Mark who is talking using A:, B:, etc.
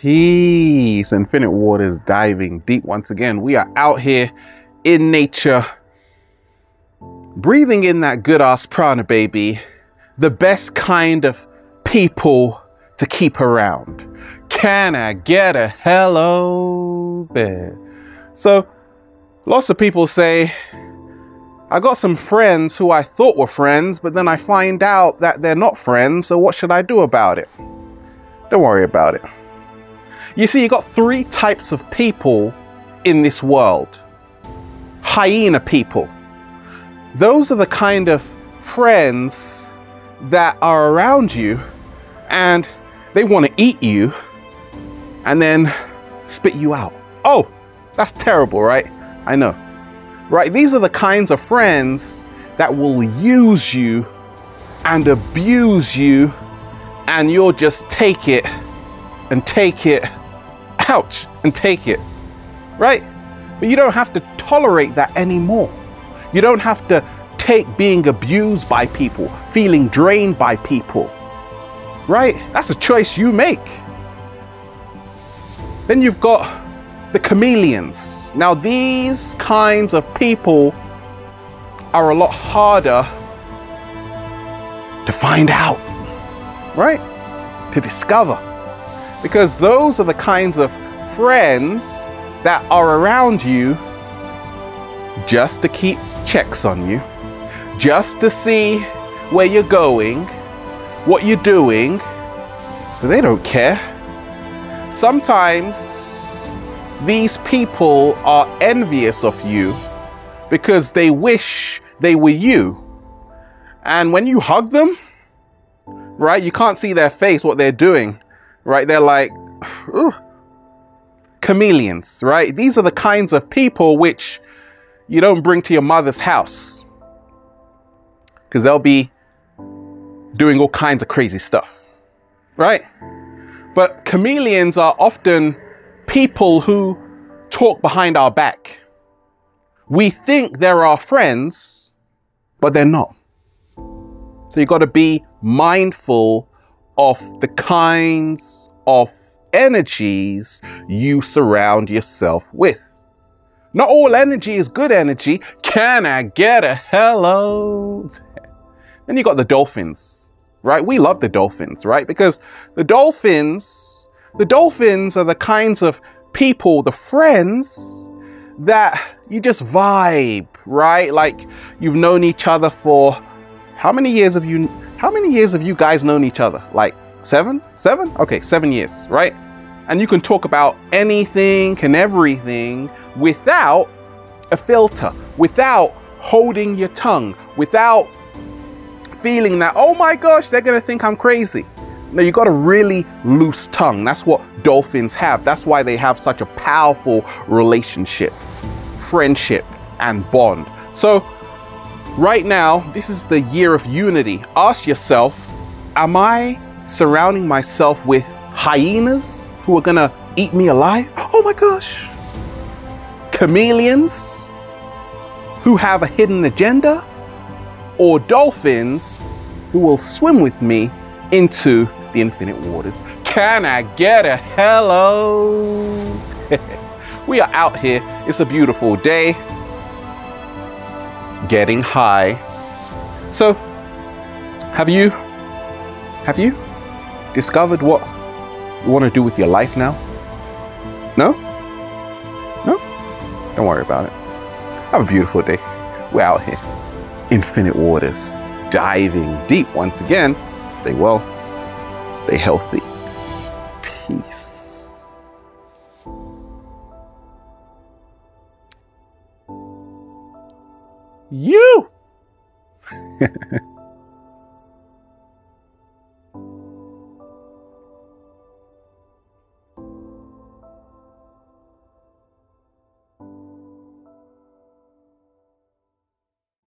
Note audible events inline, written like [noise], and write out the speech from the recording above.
A: Peace. Infinite waters diving deep once again. We are out here in nature, breathing in that good ass prana, baby. The best kind of people to keep around. Can I get a hello there? So, lots of people say, I got some friends who I thought were friends, but then I find out that they're not friends, so what should I do about it? Don't worry about it. You see, you got three types of people in this world. Hyena people. Those are the kind of friends that are around you and they want to eat you and then spit you out. Oh, that's terrible, right? I know. Right? These are the kinds of friends that will use you and abuse you and you'll just take it and take it, ouch, and take it, right? But you don't have to tolerate that anymore. You don't have to take being abused by people, feeling drained by people, right? That's a choice you make. Then you've got the chameleons. Now, these kinds of people are a lot harder to find out right? To discover. Because those are the kinds of friends that are around you just to keep checks on you, just to see where you're going, what you're doing. But they don't care. Sometimes these people are envious of you because they wish they were you. And when you hug them, right? You can't see their face, what they're doing, right? They're like, chameleons, right? These are the kinds of people which you don't bring to your mother's house because they'll be doing all kinds of crazy stuff, right? But chameleons are often people who talk behind our back. We think they're our friends, but they're not. So you've got to be mindful of the kinds of energies you surround yourself with. Not all energy is good energy. Can I get a hello? [laughs] Then you got the dolphins, right? We love the dolphins, right? Because the dolphins, the dolphins are the kinds of people, the friends that you just vibe, right? Like you've known each other for how many years have you how many years have you guys known each other? Like seven? Seven? Okay, seven years, right? And you can talk about anything and everything without a filter, without holding your tongue, without feeling that, oh my gosh, they're gonna think I'm crazy. No, you got a really loose tongue. That's what dolphins have. That's why they have such a powerful relationship, friendship, and bond. So Right now, this is the year of unity. Ask yourself, am I surrounding myself with hyenas who are gonna eat me alive? Oh my gosh. Chameleons who have a hidden agenda? Or dolphins who will swim with me into the infinite waters? Can I get a hello? [laughs] we are out here. It's a beautiful day getting high. So, have you have you discovered what you want to do with your life now? No? No? Don't worry about it. Have a beautiful day. We're out here. Infinite waters. Diving deep once again. Stay well. Stay healthy. Peace. You! [laughs]